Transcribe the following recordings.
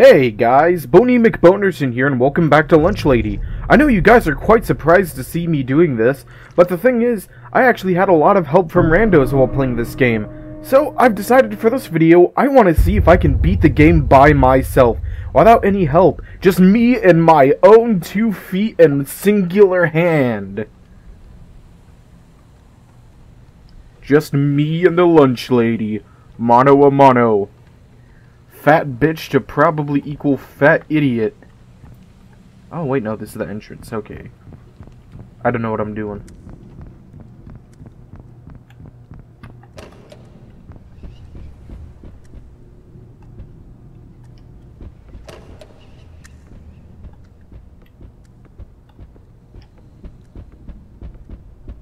Hey guys, Boney McBonerton here and welcome back to Lunch Lady. I know you guys are quite surprised to see me doing this, but the thing is, I actually had a lot of help from randos while playing this game. So, I've decided for this video, I want to see if I can beat the game by myself, without any help. Just me and my own two feet and singular hand. Just me and the Lunch Lady. Mono a mono. Fat bitch to probably equal fat idiot. Oh, wait, no, this is the entrance. Okay. I don't know what I'm doing.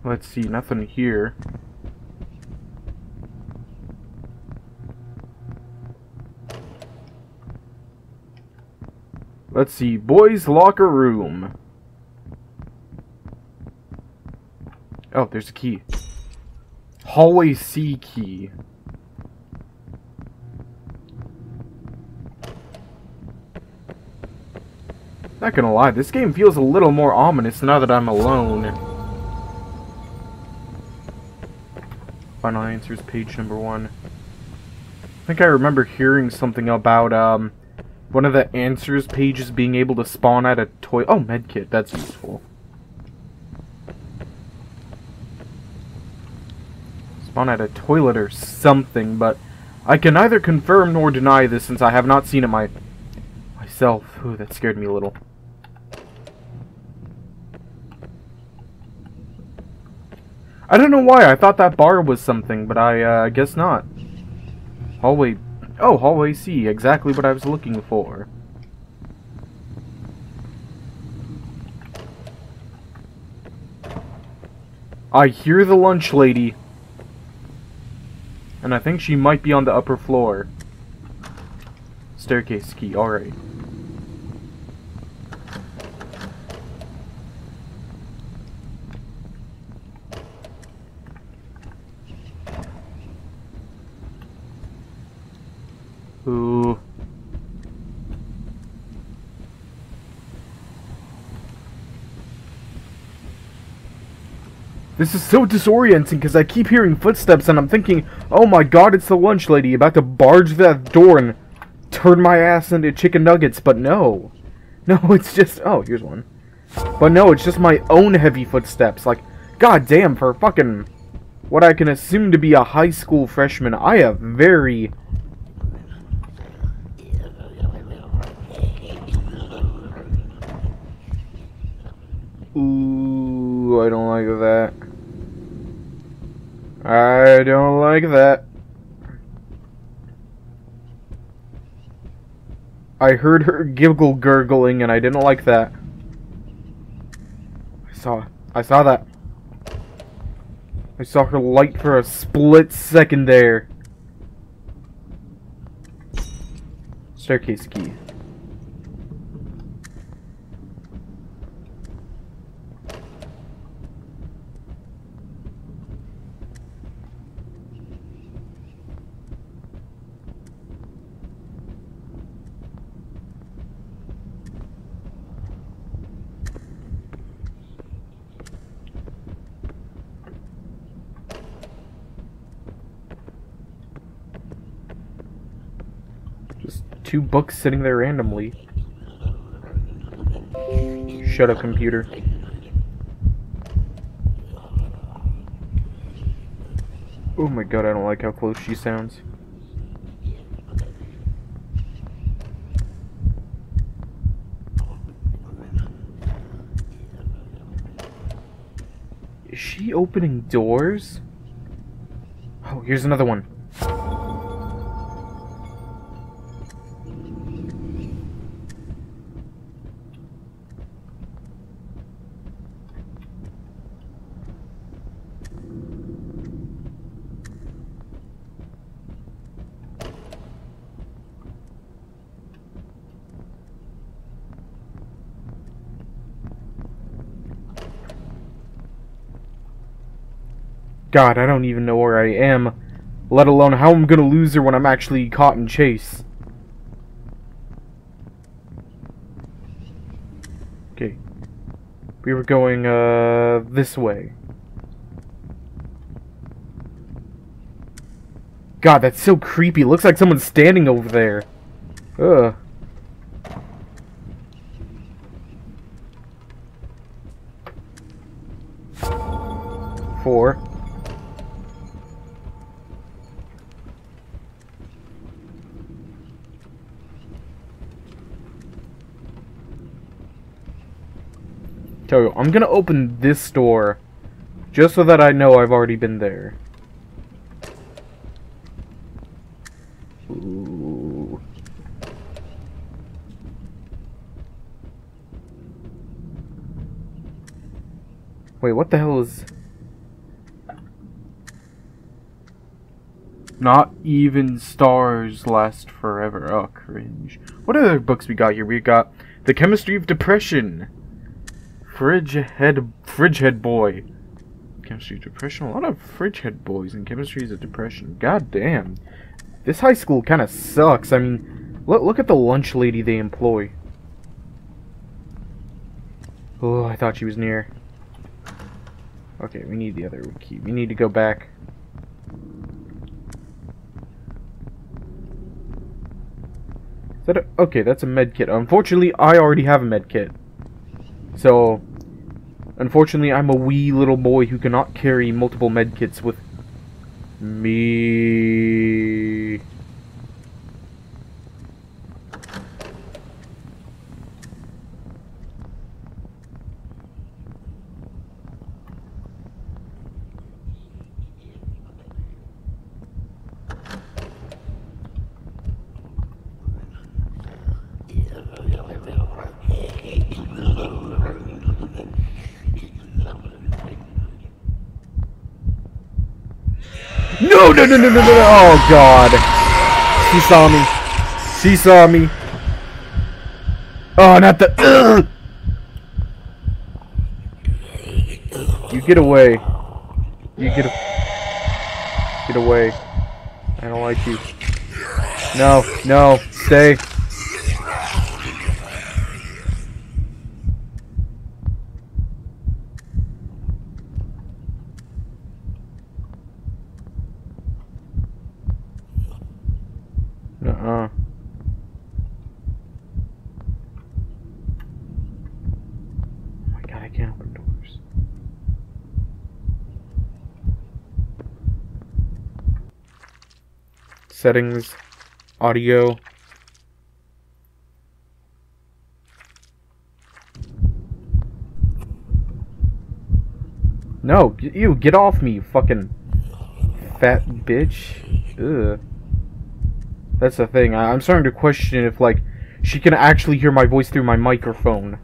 Let's see, nothing here. Let's see, boys' locker room. Oh, there's a key. Hallway C key. Not gonna lie, this game feels a little more ominous now that I'm alone. Final answers, page number one. I think I remember hearing something about, um, one of the answers pages being able to spawn at a toy. Oh, medkit. That's useful. Spawn at a toilet or something, but I can neither confirm nor deny this since I have not seen it my myself. Ooh, that scared me a little. I don't know why. I thought that bar was something, but I uh, guess not. Hallway Oh, hallway C, exactly what I was looking for. I hear the lunch lady. And I think she might be on the upper floor. Staircase key, alright. Ooh. This is so disorienting because I keep hearing footsteps and I'm thinking, oh my god, it's the lunch lady about to barge that door and turn my ass into chicken nuggets, but no. No, it's just, oh, here's one. But no, it's just my own heavy footsteps. Like, god damn, for fucking what I can assume to be a high school freshman, I have very Ooh, I don't like that. I don't like that. I heard her giggle gurgling and I didn't like that. I saw I saw that. I saw her light for a split second there. Staircase key. Two books sitting there randomly. Shut up, computer. Oh my god, I don't like how close she sounds. Is she opening doors? Oh, here's another one. God, I don't even know where I am, let alone how I'm gonna lose her when I'm actually caught in chase. Okay. We were going, uh, this way. God, that's so creepy. Looks like someone's standing over there. Ugh. Four. You, I'm gonna open this door just so that I know I've already been there. Ooh. Wait, what the hell is... Not even stars last forever. Oh, cringe. What other books we got here? We got The Chemistry of Depression. Fridge head, fridge head boy. Chemistry depression. A lot of fridge head boys in chemistry is a depression. God damn. This high school kind of sucks. I mean, look, look at the lunch lady they employ. Oh, I thought she was near. Okay, we need the other key. We need to go back. Is that okay, that's a med kit. Unfortunately, I already have a med kit. So, unfortunately, I'm a wee little boy who cannot carry multiple medkits with me. No, no, no, no, no, no, no. Oh, God. She saw me. She saw me. Oh, not the... Ugh. You get away. You get... Get away. I don't like you. No, no, stay. Uh-uh. Oh my god, I can't open doors. Settings, audio. No, you get off me, you fucking fat bitch. Ugh. That's the thing. I'm starting to question if, like, she can actually hear my voice through my microphone.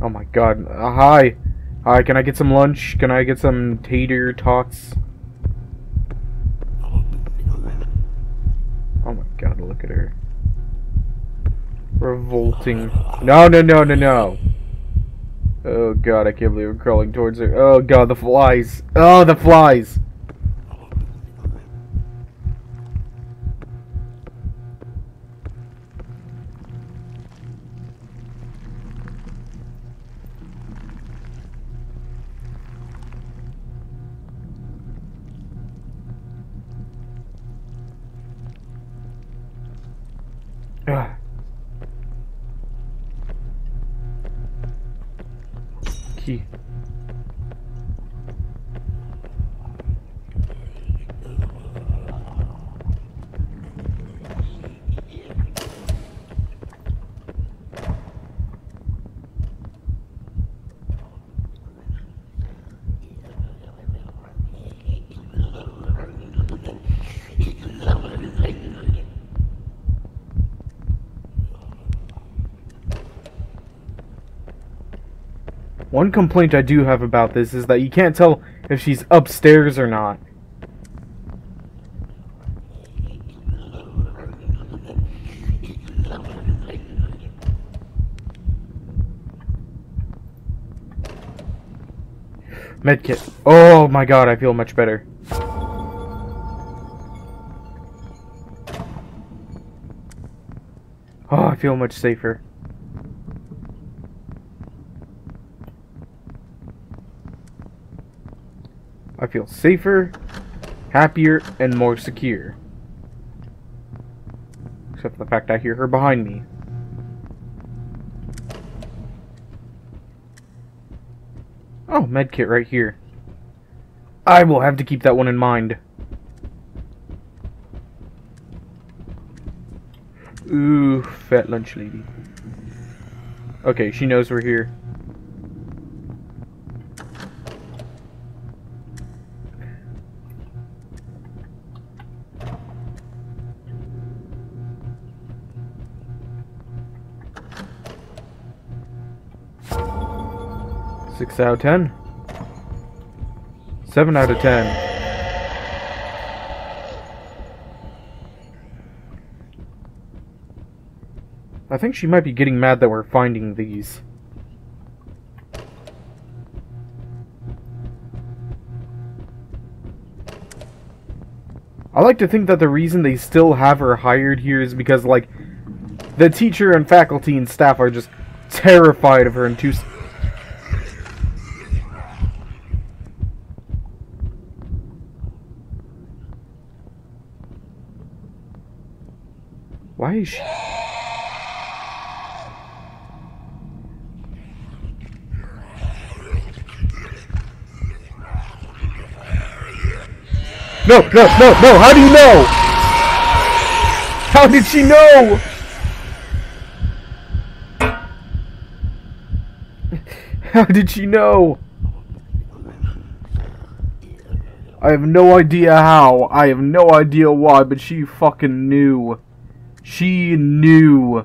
Oh my god. Uh, hi. Hi, can I get some lunch? Can I get some tater tots? Oh my god, look at her. Revolting. No, no, no, no, no. Oh god, I can't believe we're crawling towards her. Oh god, the flies. Oh, the flies. Key. One complaint I do have about this is that you can't tell if she's upstairs or not. Medkit. Oh my god, I feel much better. Oh, I feel much safer. I feel safer, happier, and more secure. Except for the fact I hear her behind me. Oh, medkit right here. I will have to keep that one in mind. Ooh, fat lunch lady. Okay, she knows we're here. Six out of ten. Seven out of ten. I think she might be getting mad that we're finding these. I like to think that the reason they still have her hired here is because, like, the teacher and faculty and staff are just terrified of her and too No, no, no, no, how do you know? How did she know? How did she know? I have no idea how. I have no idea why, but she fucking knew. She knew.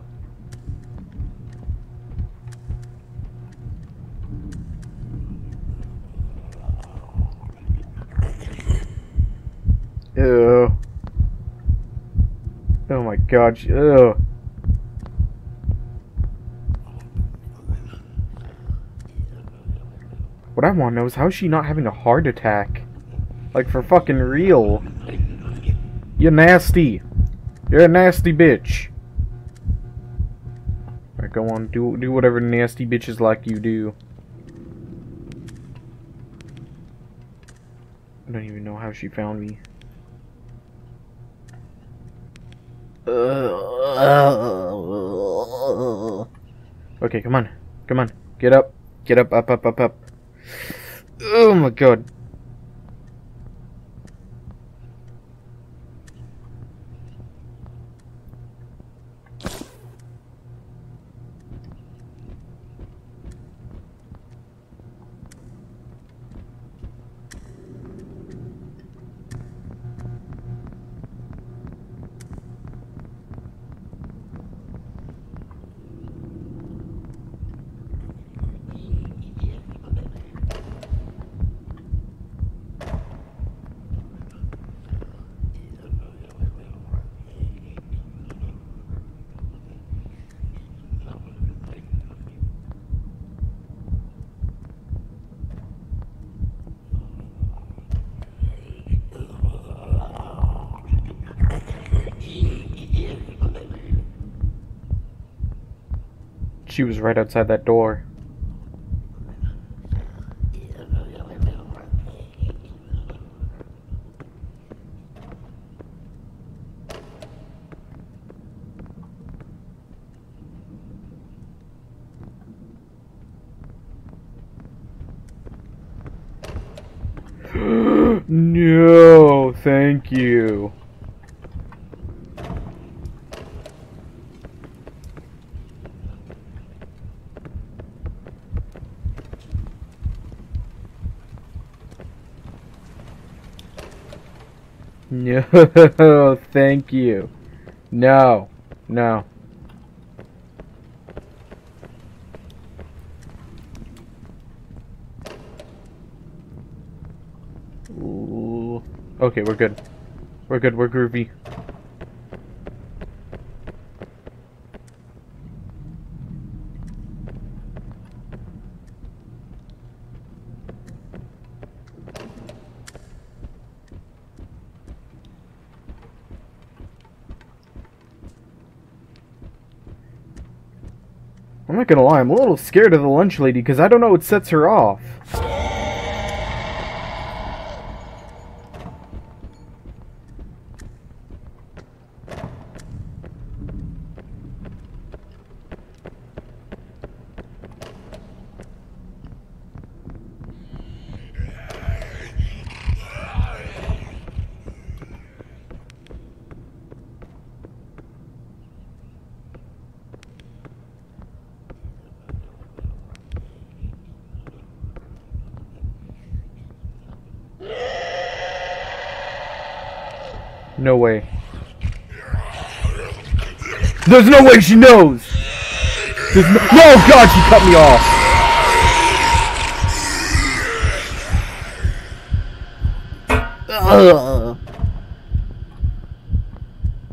Ew. Oh my god, ew. What I want to know is how is she not having a heart attack? Like for fucking real. You nasty. You're a nasty bitch. Alright, go on. Do, do whatever nasty bitches like you do. I don't even know how she found me. Okay, come on. Come on. Get up. Get up, up, up, up, up. Oh my god. She was right outside that door. no, thank you. No, thank you. No, no. Ooh. Okay, we're good. We're good, we're groovy. Not gonna lie, I'm a little scared of the lunch lady because I don't know what sets her off. No way. There's no way she knows! There's no- God, she cut me off! Ugh.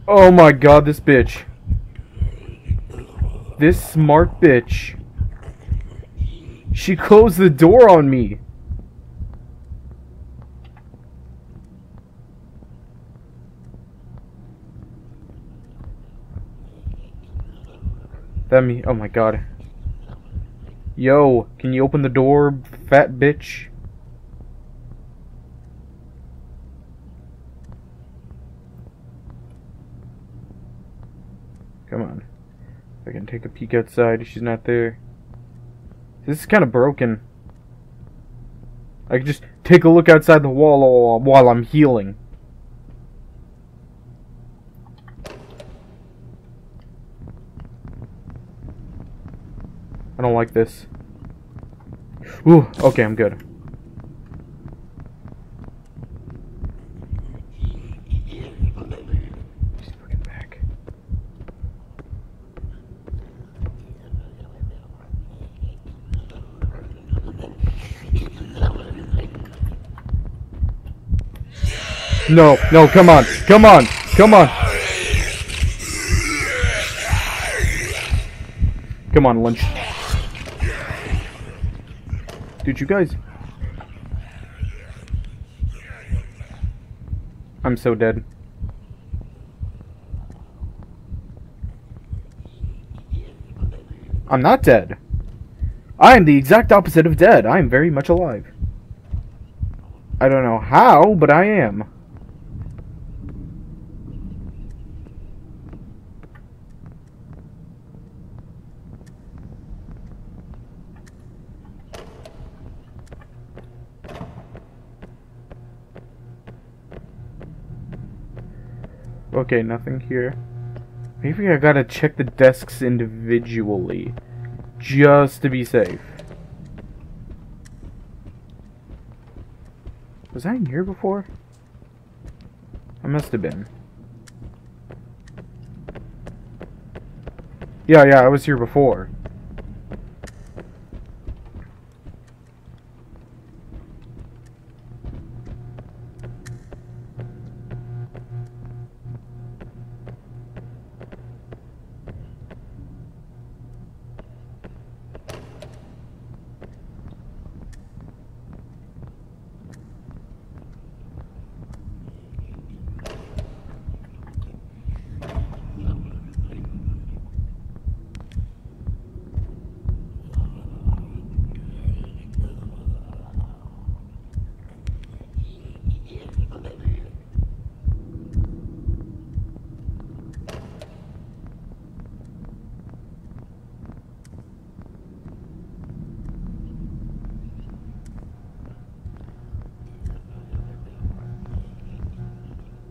Oh my god, this bitch. This smart bitch. She closed the door on me. That me. Oh my god. Yo, can you open the door, fat bitch? Come on. I can take a peek outside, she's not there. This is kind of broken. I can just take a look outside the wall uh, while I'm healing. Like this. Ooh, okay, I'm good. No, no, come on, come on, come on. Come on, lunch. Dude, you guys... I'm so dead. I'm not dead. I am the exact opposite of dead. I am very much alive. I don't know how, but I am. Okay, nothing here. Maybe I gotta check the desks individually. Just to be safe. Was I in here before? I must have been. Yeah, yeah, I was here before.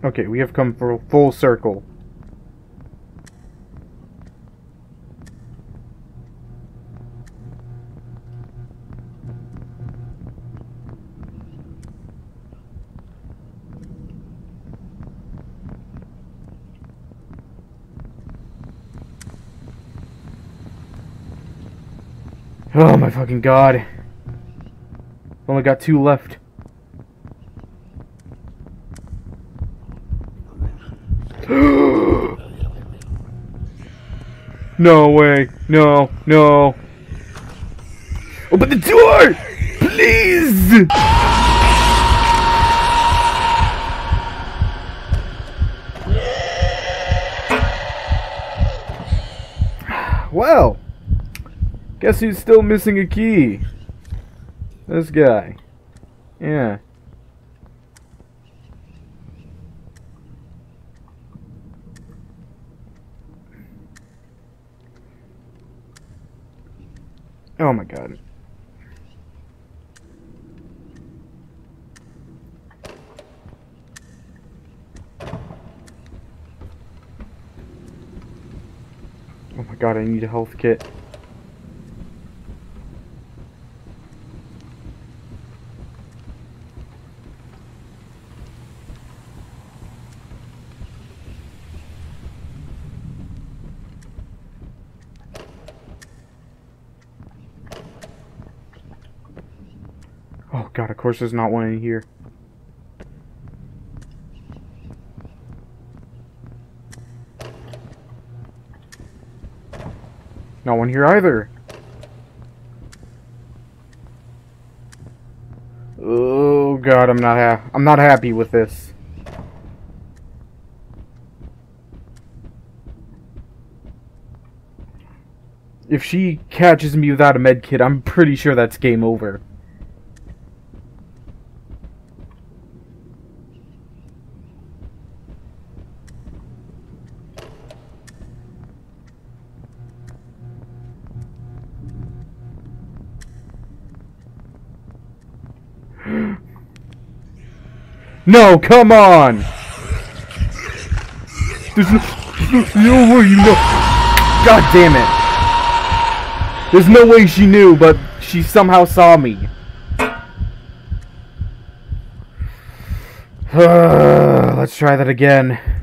Okay, we have come for a full circle. Oh my fucking god. Only got two left. No way. No, no. Open the door! Please! Well, Guess he's still missing a key? This guy. Yeah. Oh my god. Oh my god, I need a health kit. Oh god, of course there's not one in here. Not one here either. Oh god, I'm not ha I'm not happy with this. If she catches me without a med kit, I'm pretty sure that's game over. No, come on! There's no, no way you know. God damn it! There's no way she knew, but she somehow saw me. Let's try that again.